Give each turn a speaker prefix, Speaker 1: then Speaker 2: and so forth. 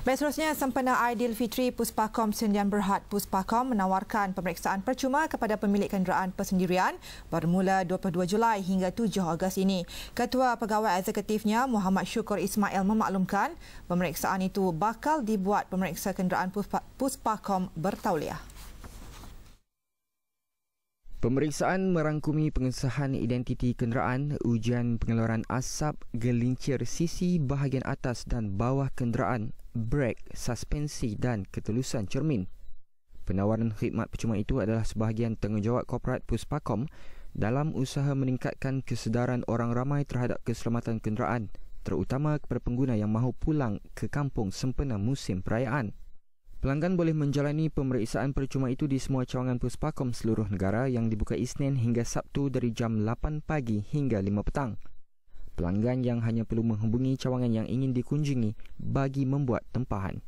Speaker 1: Baik seterusnya, sempena Aidilfitri Puspakom Sendian Berhad Puspakom menawarkan pemeriksaan percuma kepada pemilik kenderaan persendirian bermula 22 Julai hingga 7 Ogos ini. Ketua Pegawai Eksekutifnya Muhammad Syukur Ismail memaklumkan pemeriksaan itu bakal dibuat pemeriksa kenderaan Puspakom bertauliah.
Speaker 2: Pemeriksaan merangkumi pengesahan identiti kenderaan, ujian pengeluaran asap, gelincir sisi bahagian atas dan bawah kenderaan, brek, suspensi dan ketulusan cermin. Penawaran khidmat percuma itu adalah sebahagian tanggungjawab korporat Puspakom dalam usaha meningkatkan kesedaran orang ramai terhadap keselamatan kenderaan, terutama kepada pengguna yang mahu pulang ke kampung sempena musim perayaan. Pelanggan boleh menjalani pemeriksaan percuma itu di semua cawangan puspakom seluruh negara yang dibuka Isnin hingga Sabtu dari jam 8 pagi hingga 5 petang. Pelanggan yang hanya perlu menghubungi cawangan yang ingin dikunjungi bagi membuat tempahan.